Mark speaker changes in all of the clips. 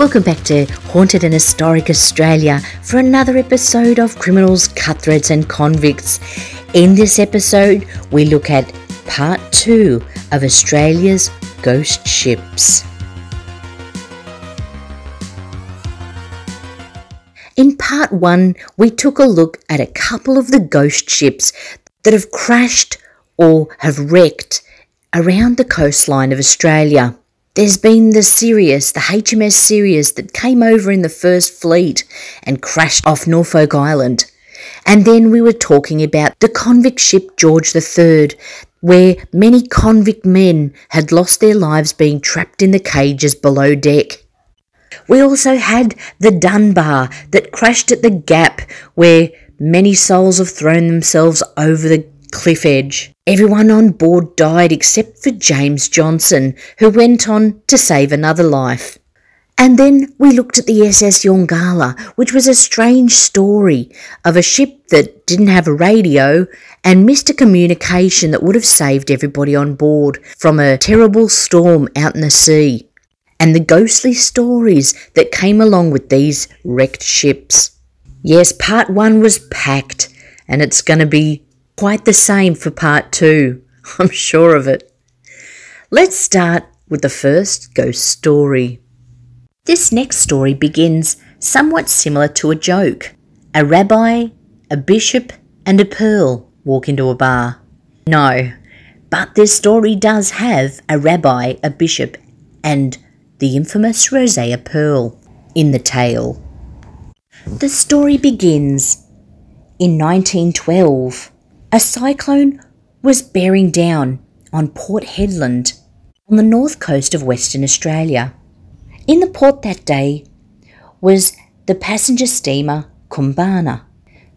Speaker 1: Welcome back to Haunted and Historic Australia for another episode of Criminals, Cutthroats and Convicts. In this episode, we look at part two of Australia's ghost ships. In part one, we took a look at a couple of the ghost ships that have crashed or have wrecked around the coastline of Australia. There's been the Sirius, the HMS Sirius that came over in the First Fleet and crashed off Norfolk Island. And then we were talking about the convict ship George III, where many convict men had lost their lives being trapped in the cages below deck. We also had the Dunbar that crashed at the Gap, where many souls have thrown themselves over the cliff edge. Everyone on board died except for James Johnson, who went on to save another life. And then we looked at the SS Yongala, which was a strange story of a ship that didn't have a radio and missed a communication that would have saved everybody on board from a terrible storm out in the sea, and the ghostly stories that came along with these wrecked ships. Yes, part one was packed, and it's going to be quite the same for part two. I'm sure of it. Let's start with the first ghost story. This next story begins somewhat similar to a joke. A rabbi, a bishop, and a pearl walk into a bar. No, but this story does have a rabbi, a bishop, and the infamous Rosea Pearl in the tale. The story begins in 1912 a cyclone was bearing down on Port Hedland on the north coast of Western Australia. In the port that day was the passenger steamer Koombana,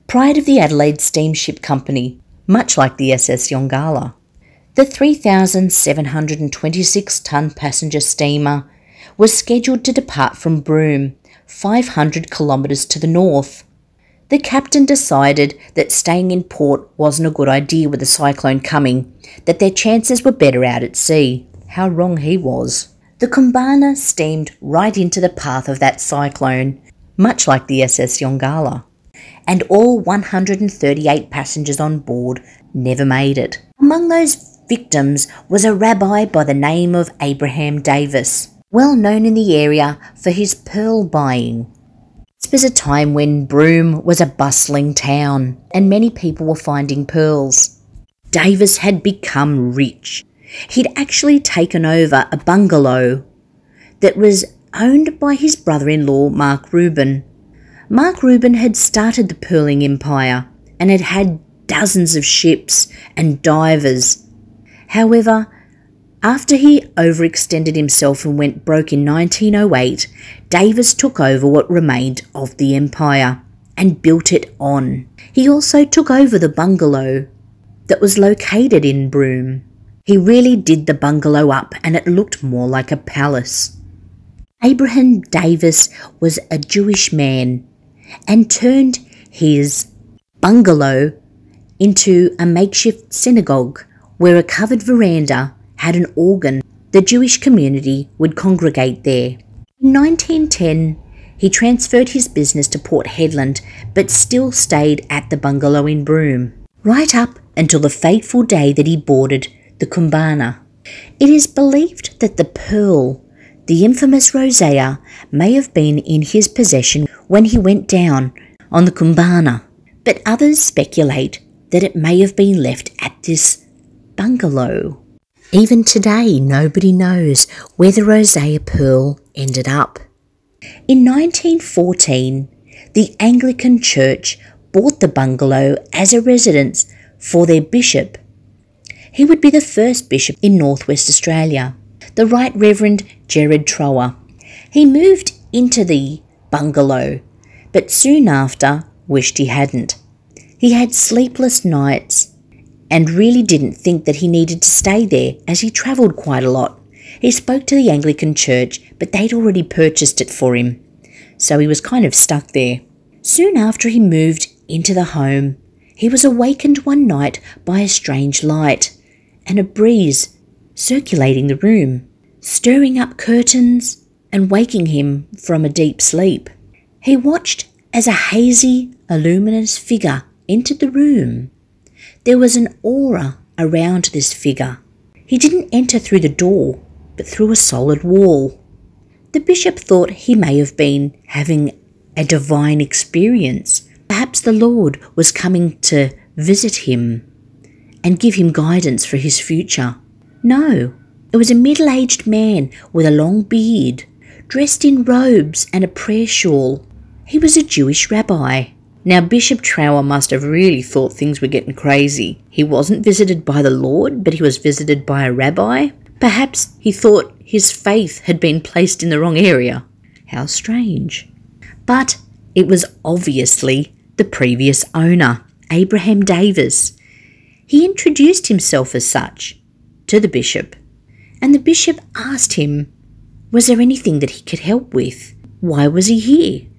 Speaker 1: pride of the Adelaide Steamship Company, much like the SS Yongala. The 3,726 ton passenger steamer was scheduled to depart from Broome, 500 kilometres to the north the captain decided that staying in port wasn't a good idea with the cyclone coming, that their chances were better out at sea. How wrong he was. The Koombana steamed right into the path of that cyclone, much like the SS Yongala. And all 138 passengers on board never made it. Among those victims was a rabbi by the name of Abraham Davis, well known in the area for his pearl buying. Was a time when Broome was a bustling town and many people were finding pearls. Davis had become rich. He'd actually taken over a bungalow that was owned by his brother in law, Mark Rubin. Mark Rubin had started the pearling empire and had had dozens of ships and divers. However, after he overextended himself and went broke in 1908, Davis took over what remained of the empire and built it on. He also took over the bungalow that was located in Broome. He really did the bungalow up and it looked more like a palace. Abraham Davis was a Jewish man and turned his bungalow into a makeshift synagogue where a covered veranda had an organ, the Jewish community would congregate there. In 1910, he transferred his business to Port Hedland but still stayed at the bungalow in Broome, right up until the fateful day that he boarded the Koombana. It is believed that the pearl, the infamous Rosea, may have been in his possession when he went down on the Koombana, but others speculate that it may have been left at this bungalow. Even today, nobody knows where the Rosea Pearl ended up. In 1914, the Anglican Church bought the bungalow as a residence for their bishop. He would be the first bishop in northwest Australia, the Right Reverend Gerard Trower. He moved into the bungalow, but soon after wished he hadn't. He had sleepless nights and really didn't think that he needed to stay there as he travelled quite a lot. He spoke to the Anglican Church, but they'd already purchased it for him, so he was kind of stuck there. Soon after he moved into the home, he was awakened one night by a strange light and a breeze circulating the room, stirring up curtains and waking him from a deep sleep. He watched as a hazy, luminous figure entered the room. There was an aura around this figure. He didn't enter through the door, but through a solid wall. The bishop thought he may have been having a divine experience. Perhaps the Lord was coming to visit him and give him guidance for his future. No, it was a middle aged man with a long beard, dressed in robes and a prayer shawl. He was a Jewish rabbi. Now, Bishop Trower must have really thought things were getting crazy. He wasn't visited by the Lord, but he was visited by a rabbi. Perhaps he thought his faith had been placed in the wrong area. How strange. But it was obviously the previous owner, Abraham Davis. He introduced himself as such to the bishop, and the bishop asked him, Was there anything that he could help with? Why was he here?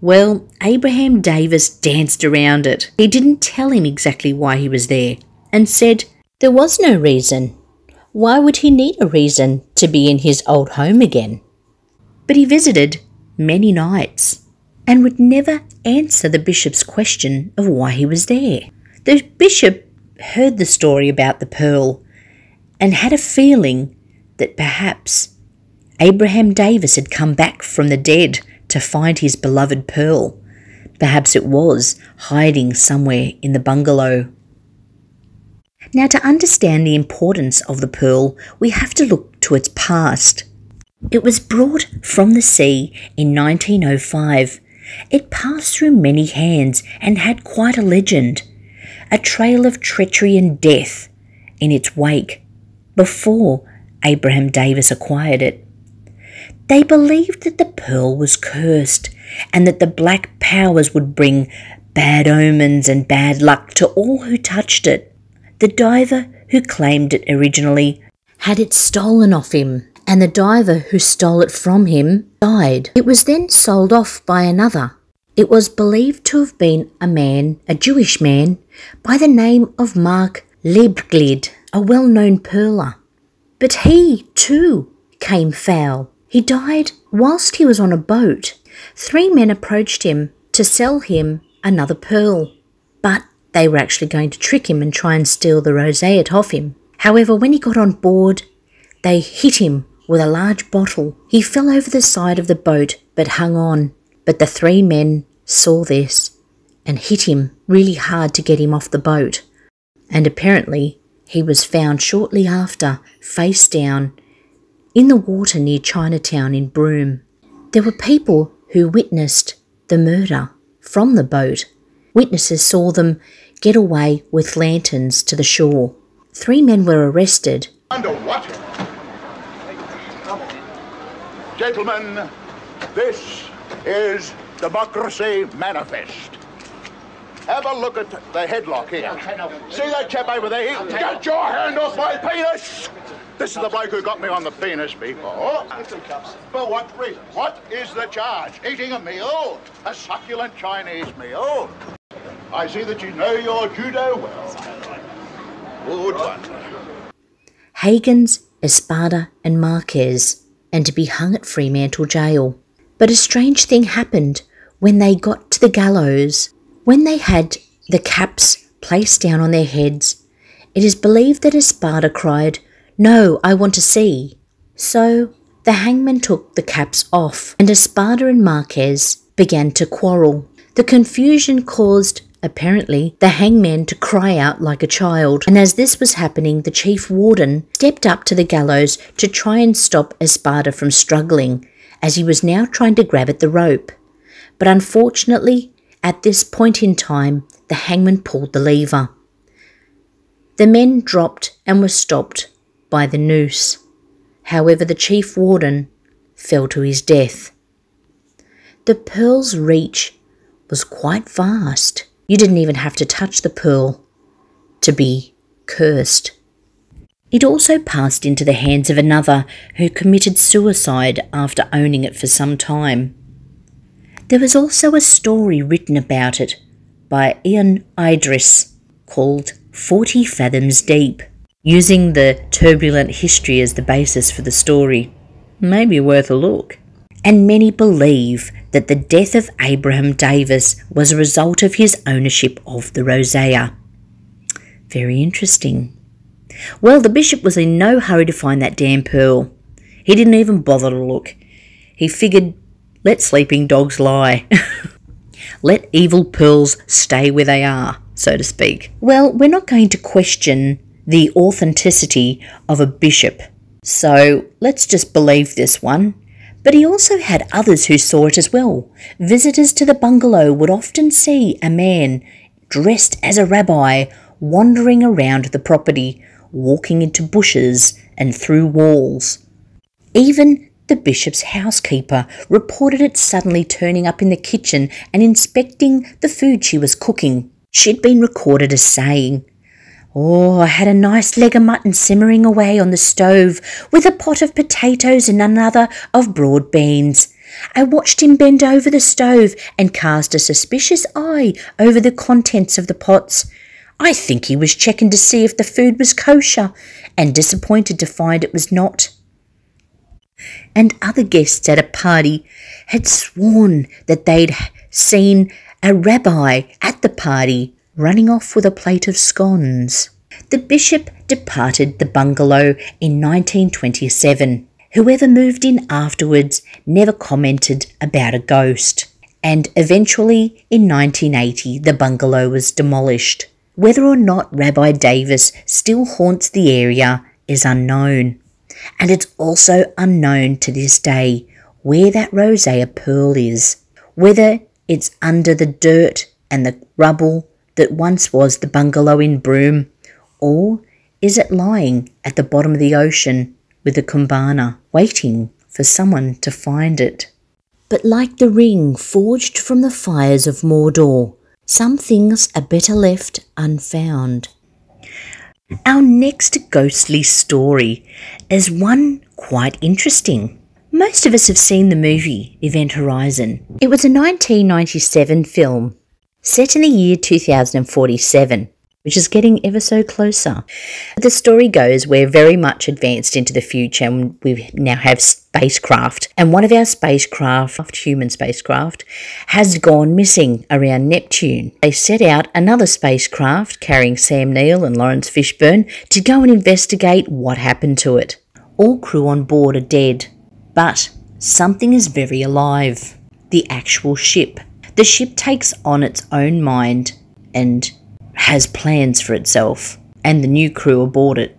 Speaker 1: Well, Abraham Davis danced around it. He didn't tell him exactly why he was there and said there was no reason. Why would he need a reason to be in his old home again? But he visited many nights and would never answer the bishop's question of why he was there. The bishop heard the story about the pearl and had a feeling that perhaps Abraham Davis had come back from the dead to find his beloved pearl. Perhaps it was hiding somewhere in the bungalow. Now, to understand the importance of the pearl, we have to look to its past. It was brought from the sea in 1905. It passed through many hands and had quite a legend, a trail of treachery and death in its wake before Abraham Davis acquired it. They believed that the pearl was cursed and that the black powers would bring bad omens and bad luck to all who touched it. The diver who claimed it originally had it stolen off him, and the diver who stole it from him died. It was then sold off by another. It was believed to have been a man, a Jewish man, by the name of Mark Liebglid, a well known pearler. But he, too, came foul he died whilst he was on a boat. Three men approached him to sell him another pearl, but they were actually going to trick him and try and steal the roseate off him. However, when he got on board, they hit him with a large bottle. He fell over the side of the boat but hung on. But the three men saw this and hit him really hard to get him off the boat. And apparently, he was found shortly after, face down, in the water near Chinatown in Broome. There were people who witnessed the murder from the boat. Witnesses saw them get away with lanterns to the shore. Three men were arrested.
Speaker 2: Under what? Gentlemen, this is Democracy Manifest. Have a look at the headlock here. See that chap over there? Get your hand off my penis! This is the bloke who got me on the penis before. For what reason? What is the charge? Eating a meal? A succulent Chinese meal? I see that you know your judo well. Good one.
Speaker 1: Hagens, Espada, and Marquez, and to be hung at Fremantle Jail. But a strange thing happened when they got to the gallows. When they had the caps placed down on their heads, it is believed that Espada cried, no, I want to see. So the hangman took the caps off, and Espada and Marquez began to quarrel. The confusion caused, apparently, the hangman to cry out like a child, and as this was happening, the chief warden stepped up to the gallows to try and stop Espada from struggling, as he was now trying to grab at the rope. But unfortunately, at this point in time, the hangman pulled the lever. The men dropped and were stopped by the noose. However, the chief warden fell to his death. The pearl's reach was quite vast. You didn't even have to touch the pearl to be cursed. It also passed into the hands of another who committed suicide after owning it for some time. There was also a story written about it by Ion Idriess called Forty Fathoms Deep using the turbulent history as the basis for the story may be worth a look. and many believe that the death of Abraham Davis was a result of his ownership of the Rosea. Very interesting. Well, the bishop was in no hurry to find that damn pearl. He didn't even bother to look. He figured, let sleeping dogs lie. let evil pearls stay where they are, so to speak. Well, we're not going to question the authenticity of a bishop, so let's just believe this one. But he also had others who saw it as well. Visitors to the bungalow would often see a man dressed as a rabbi wandering around the property, walking into bushes and through walls. Even the bishop's housekeeper reported it suddenly turning up in the kitchen and inspecting the food she was cooking. She'd been recorded as saying, Oh, I had a nice leg of mutton simmering away on the stove with a pot of potatoes and another of broad beans. I watched him bend over the stove and cast a suspicious eye over the contents of the pots. I think he was checking to see if the food was kosher and disappointed to find it was not. And other guests at a party had sworn that they'd seen a rabbi at the party running off with a plate of scones. The bishop departed the bungalow in 1927. Whoever moved in afterwards never commented about a ghost. And eventually, in 1980, the bungalow was demolished. Whether or not Rabbi Davis still haunts the area is unknown, and it's also unknown to this day where that Rosea pearl is, whether it's under the dirt and the rubble that once was the bungalow in Broome, or is it lying at the bottom of the ocean with the Koombana, waiting for someone to find it? But like the ring forged from the fires of Mordor, some things are better left unfound. Our next ghostly story is one quite interesting. Most of us have seen the movie Event Horizon. It was a 1997 film set in the year 2047 which is getting ever so closer. The story goes we're very much advanced into the future and we now have spacecraft. And one of our spacecraft, human spacecraft, has gone missing around Neptune. They set out another spacecraft carrying Sam Neill and Laurence Fishburne to go and investigate what happened to it. All crew on board are dead, but something is very alive the actual ship. The ship takes on its own mind and has plans for itself, and the new crew aboard it.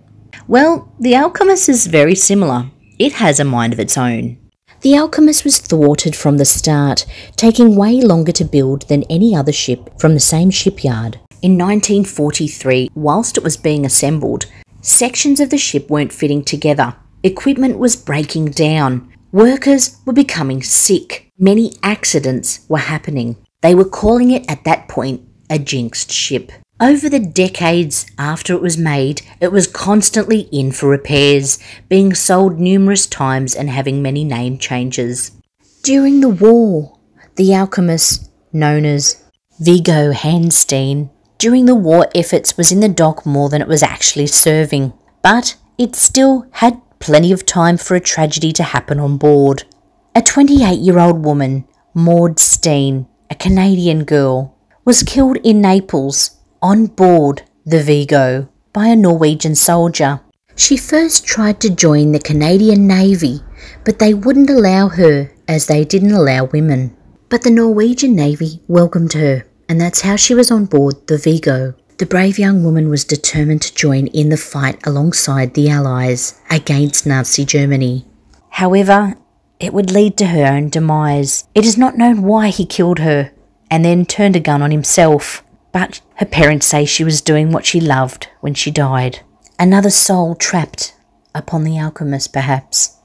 Speaker 1: Well, the Alkimos is very similar. It has a mind of its own. The Alkimos was thwarted from the start, taking way longer to build than any other ship from the same shipyard. In 1943, whilst it was being assembled, sections of the ship weren't fitting together. Equipment was breaking down. Workers were becoming sick. Many accidents were happening. They were calling it at that point a jinxed ship. Over the decades after it was made, it was constantly in for repairs, being sold numerous times and having many name changes. During the war, the Alkimos, known as Viggo Hansteen, during the war efforts was in the dock more than it was actually serving, but it still had plenty of time for a tragedy to happen on board. A 28 year old woman, Maud Steen, a Canadian girl, was killed in Naples on board the Viggo by a Norwegian soldier. She first tried to join the Canadian Navy, but they wouldn't allow her as they didn't allow women. But the Norwegian Navy welcomed her, and that's how she was on board the Viggo. The brave young woman was determined to join in the fight alongside the Allies against Nazi Germany. However, it would lead to her own demise. It is not known why he killed her and then turned a gun on himself but her parents say she was doing what she loved when she died. Another soul trapped upon the Alkimos, perhaps.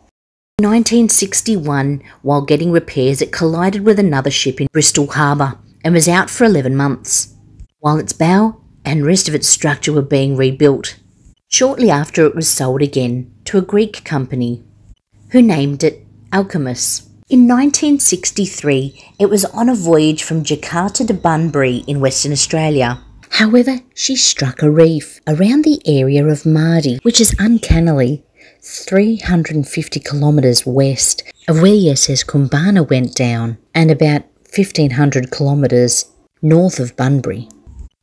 Speaker 1: In 1961, while getting repairs, it collided with another ship in Bristol Harbour and was out for 11 months, while its bow and rest of its structure were being rebuilt. Shortly after, it was sold again to a Greek company, who named it Alkimos. In 1963, it was on a voyage from Jakarta to Bunbury in Western Australia. However, she struck a reef around the area of Mardi, which is uncannily 350 kilometres west of where the SS Koombana went down and about 1500 kilometres north of Bunbury.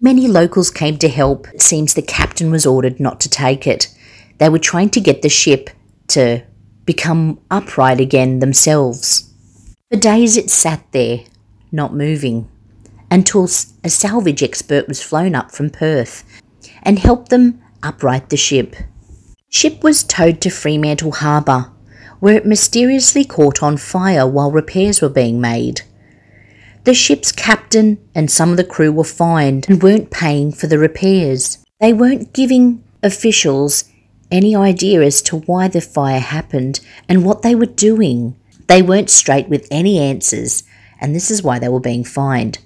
Speaker 1: Many locals came to help. It seems the captain was ordered not to take it. They were trying to get the ship to become upright again themselves. For days it sat there, not moving, until a salvage expert was flown up from Perth and helped them upright the ship. Ship was towed to Fremantle Harbour, where it mysteriously caught on fire while repairs were being made. The ship's captain and some of the crew were fined and weren't paying for the repairs. They weren't giving officials any idea as to why the fire happened and what they were doing. They weren't straight with any answers, and this is why they were being fined.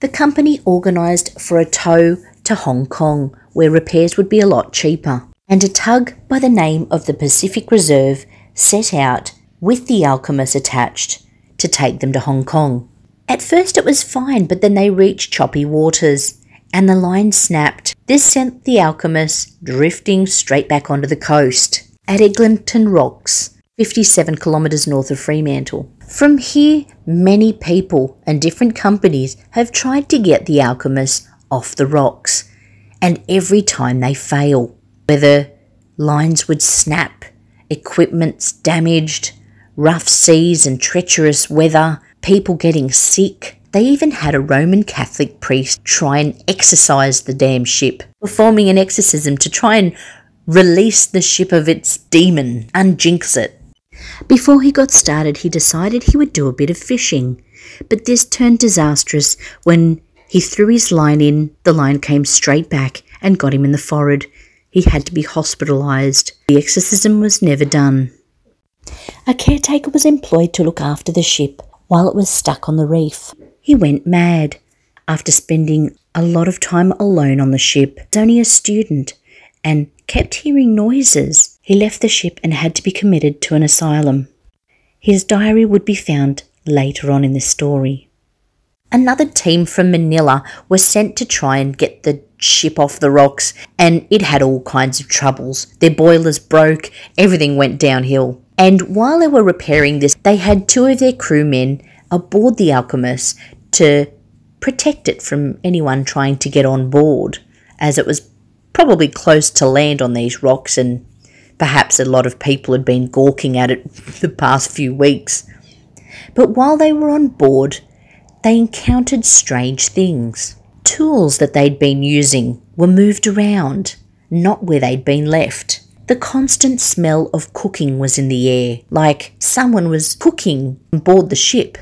Speaker 1: The company organised for a tow to Hong Kong, where repairs would be a lot cheaper and a tug by the name of the Pacific Reserve set out with the Alkimos attached to take them to Hong Kong. At first it was fine, but then they reached choppy waters and the line snapped. This sent the Alkimos drifting straight back onto the coast at Eglinton Rocks, 57 kilometres north of Fremantle. From here, many people and different companies have tried to get the Alkimos off the rocks, and every time they fail whether lines would snap, equipment's damaged, rough seas and treacherous weather, people getting sick. They even had a Roman Catholic priest try and exorcise the damn ship, performing an exorcism to try and release the ship of its demon, unjinx it. Before he got started, he decided he would do a bit of fishing, but this turned disastrous when he threw his line in, the line came straight back and got him in the forehead, he had to be hospitalised. The exorcism was never done. A caretaker was employed to look after the ship while it was stuck on the reef. He went mad after spending a lot of time alone on the ship. Was only a student and kept hearing noises. He left the ship and had to be committed to an asylum. His diary would be found later on in the story. Another team from Manila was sent to try and get the ship off the rocks, and it had all kinds of troubles. Their boilers broke, everything went downhill. And while they were repairing this, they had two of their crewmen aboard the Alkimos to protect it from anyone trying to get on board, as it was probably close to land on these rocks, and perhaps a lot of people had been gawking at it the past few weeks. But while they were on board, they encountered strange things tools that they'd been using were moved around, not where they'd been left. The constant smell of cooking was in the air, like someone was cooking on board the ship.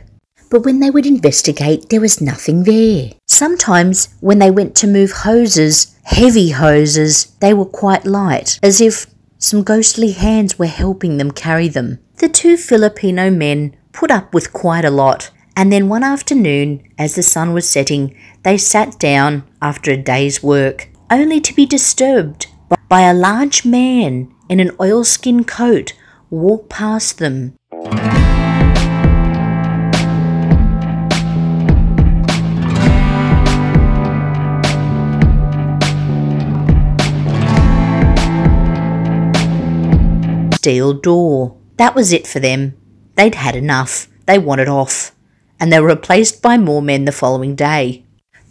Speaker 1: But when they would investigate, there was nothing there. Sometimes, when they went to move hoses, heavy hoses, they were quite light, as if some ghostly hands were helping them carry them. The two Filipino men put up with quite a lot, and then one afternoon, as the sun was setting, they sat down after a day's work, only to be disturbed by a large man in an oilskin coat walk past them. Steel door. That was it for them. They'd had enough. They wanted off and they were replaced by more men the following day.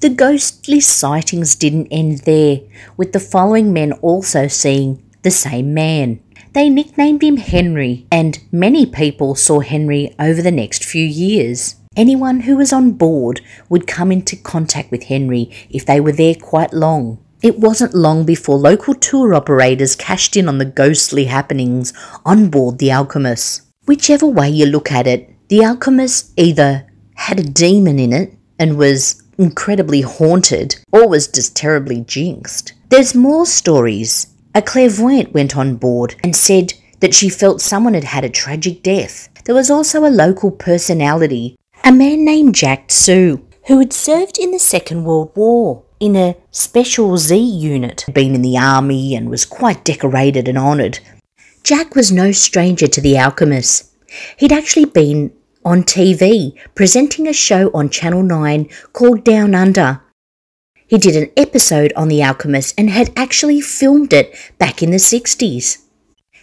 Speaker 1: The ghostly sightings didn't end there, with the following men also seeing the same man. They nicknamed him Henry, and many people saw Henry over the next few years. Anyone who was on board would come into contact with Henry if they were there quite long. It wasn't long before local tour operators cashed in on the ghostly happenings on board the Alkimos. Whichever way you look at it, the Alkimos either had a demon in it and was incredibly haunted or was just terribly jinxed. There's more stories. A clairvoyant went on board and said that she felt someone had had a tragic death. There was also a local personality, a man named Jack Sue, who had served in the Second World War in a Special Z unit, had been in the army and was quite decorated and honoured. Jack was no stranger to the alchemists. He'd actually been on TV, presenting a show on Channel 9 called Down Under. He did an episode on The Alkimos and had actually filmed it back in the 60s.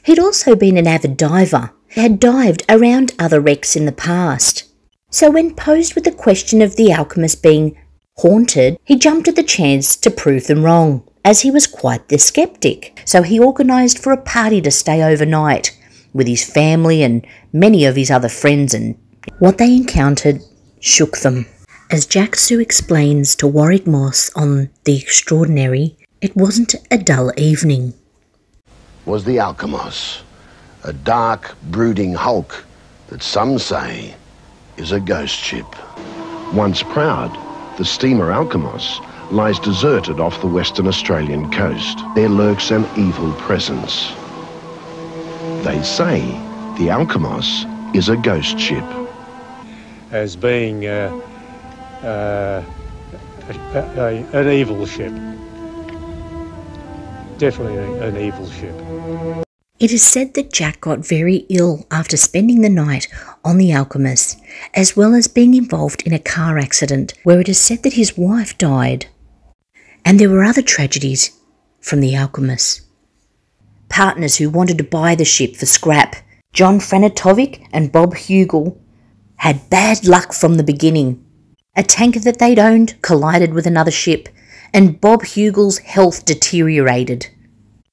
Speaker 1: He'd also been an avid diver, had dived around other wrecks in the past. So when posed with the question of the Alkimos being haunted, he jumped at the chance to prove them wrong, as he was quite the skeptic. So he organised for a party to stay overnight with his family and many of his other friends, and what they encountered shook them. As Jack Sue explains to Warwick Moss on The Extraordinary, it wasn't a dull evening.
Speaker 3: Was the Alkimos, a dark, brooding hulk that some say is a ghost ship. Once proud, the steamer Alkimos lies deserted off the Western Australian coast. There lurks an evil presence. They say the Alkimos is a ghost ship.
Speaker 4: As being uh, uh, a, a, an evil ship. Definitely an evil ship.
Speaker 1: It is said that Jack got very ill after spending the night on the Alkimos, as well as being involved in a car accident where it is said that his wife died. And there were other tragedies from the Alkimos. Partners who wanted to buy the ship for scrap, John Franatovic and Bob Hugel, had bad luck from the beginning. A tanker that they'd owned collided with another ship, and Bob Hugel's health deteriorated.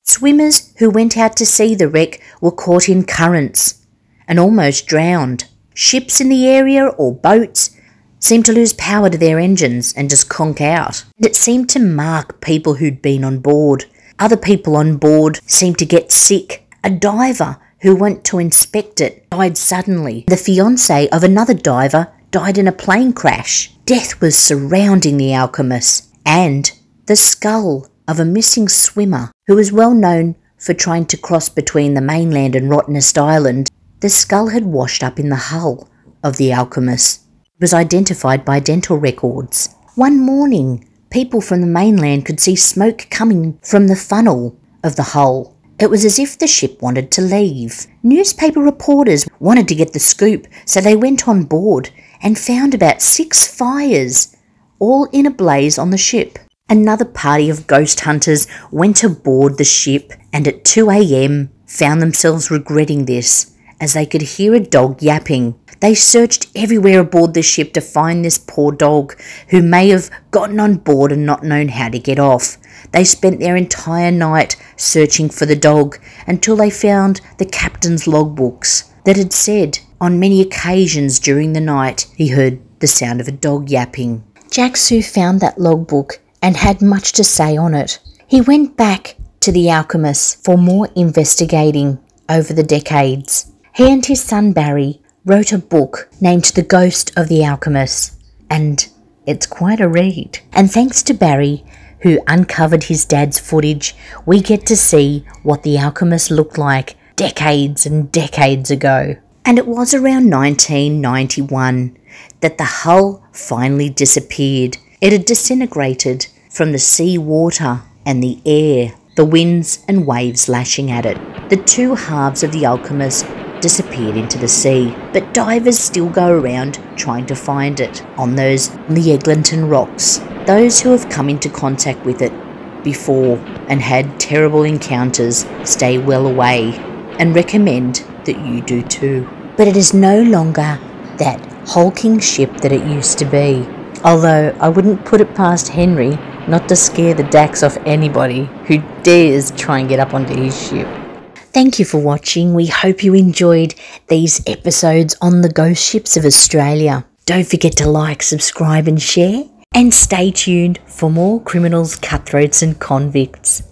Speaker 1: Swimmers who went out to see the wreck were caught in currents and almost drowned. Ships in the area or boats seemed to lose power to their engines and just conk out. It seemed to mark people who'd been on board. Other people on board seemed to get sick. A diver who went to inspect it died suddenly. The fiance of another diver died in a plane crash. Death was surrounding the Alkimos, and the skull of a missing swimmer who was well known for trying to cross between the mainland and Rottnest Island, the skull had washed up in the hull of the Alkimos. It was identified by dental records. One morning, people from the mainland could see smoke coming from the funnel of the hull. It was as if the ship wanted to leave. Newspaper reporters wanted to get the scoop, so they went on board and found about six fires, all in a blaze on the ship. Another party of ghost hunters went aboard the ship and at 2 a.m. found themselves regretting this as they could hear a dog yapping. They searched everywhere aboard the ship to find this poor dog who may have gotten on board and not known how to get off. They spent their entire night searching for the dog until they found the captain's logbooks that had said on many occasions during the night he heard the sound of a dog yapping. Jack Sue found that logbook and had much to say on it. He went back to the Alkimos for more investigating over the decades. He and his son Barry wrote a book named The Ghost of the Alkimos, and it's quite a read. And thanks to Barry, who uncovered his dad's footage, we get to see what the Alkimos looked like decades and decades ago. And it was around 1991 that the hull finally disappeared it had disintegrated from the sea water and the air, the winds and waves lashing at it. The two halves of the Alkimos disappeared into the sea, but divers still go around trying to find it on those on the Eglinton rocks. Those who have come into contact with it before and had terrible encounters stay well away and recommend that you do too. But it is no longer that hulking ship that it used to be. Although I wouldn't put it past Henry not to scare the dacks off anybody who dares try and get up onto his ship. Thank you for watching. We hope you enjoyed these episodes on the ghost ships of Australia. Don't forget to like, subscribe, and share. And stay tuned for more criminals, cutthroats, and convicts.